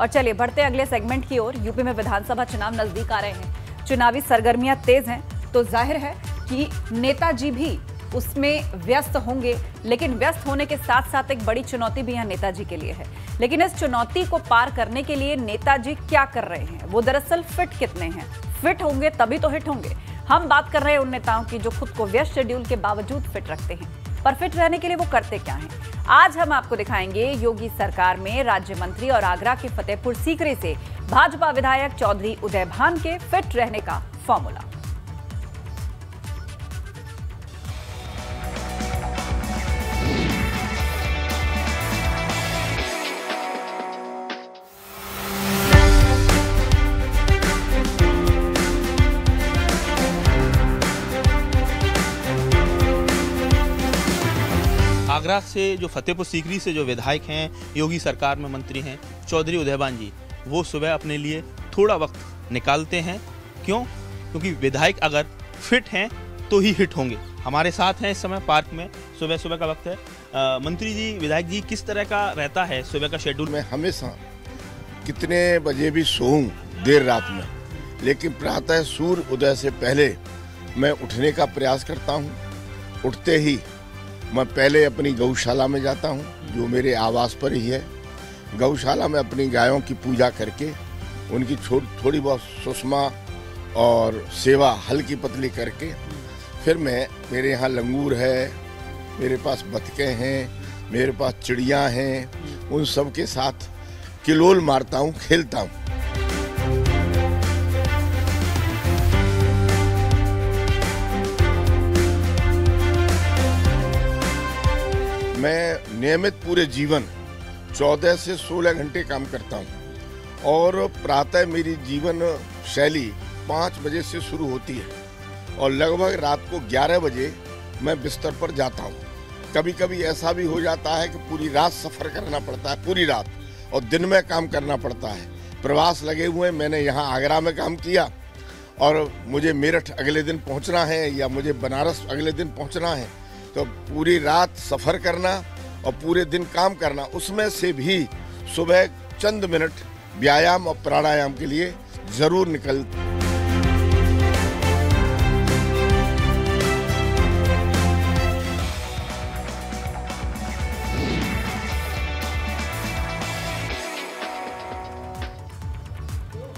और चलिए बढ़ते अगले सेगमेंट की ओर। यूपी में विधानसभा चुनाव नज़दीक आ रहे हैं। चुनावी सरगर्मियाँ तेज हैं तो ज़ाहिर है कि नेताजी भी उसमें व्यस्त होंगे, लेकिन व्यस्त होने के साथ साथ एक बड़ी चुनौती भी यहाँ नेताजी के लिए है। लेकिन इस चुनौती को पार करने के लिए नेताजी क्या कर रहे हैं? वो दरअसल फिट कितने हैं? फिट होंगे तभी तो हिट होंगे। हम बात कर रहे हैं उन नेताओं की जो खुद को व्यस्त शेड्यूल के बावजूद फिट रखते हैं। पर फिट रहने के लिए वो करते क्या हैं? आज हम आपको दिखाएँगे योगी सरकार में राज्य मंत्री और आगरा के फतेहपुर सीकरी से भाजपा विधायक चौधरी उदय भान के फिट रहने का फॉर्मूला। आगरा से जो फतेहपुर सीकरी से जो विधायक हैं योगी सरकार में मंत्री हैं चौधरी उदयबान जी वो सुबह अपने लिए थोड़ा वक्त निकालते हैं। क्यों? क्योंकि विधायक अगर फिट हैं तो ही हिट होंगे। हमारे साथ हैं इस समय पार्क में सुबह सुबह का वक्त है। आ, मंत्री जी विधायक जी किस तरह का रहता है सुबह का शेड्यूल मैं हमेशा कितने बजे भी सोऊं देर रात में लेकिन प्रातः सूर्य उदय से पहले मैं उठने का प्रयास करता हूँ। उठते ही मैं पहले अपनी गौशाला में जाता हूँ जो मेरे आवास पर ही है। गौशाला में अपनी गायों की पूजा करके उनकी छो, थोड़ी बहुत सुषमा और सेवा हल्की पतली करके फिर मैं मेरे यहाँ लंगूर है मेरे पास बतके हैं मेरे पास चिड़िया हैं उन सब के साथ किलोल मारता हूँ खेलता हूँ। मैं नियमित पूरे जीवन 14 से 16 घंटे काम करता हूँ और प्रातः मेरी जीवन शैली पाँच बजे से शुरू होती है और लगभग रात को 11 बजे मैं बिस्तर पर जाता हूँ। कभी कभी ऐसा भी हो जाता है कि पूरी रात सफ़र करना पड़ता है, पूरी रात और दिन में काम करना पड़ता है। प्रवास लगे हुए मैंने यहाँ आगरा में काम किया और मुझे मेरठ अगले दिन पहुँचना है या मुझे बनारस अगले दिन पहुँचना है। तो पूरी रात सफ़र करना और पूरे दिन काम करना, उसमें से भी सुबह चंद मिनट व्यायाम और प्राणायाम के लिए ज़रूर निकल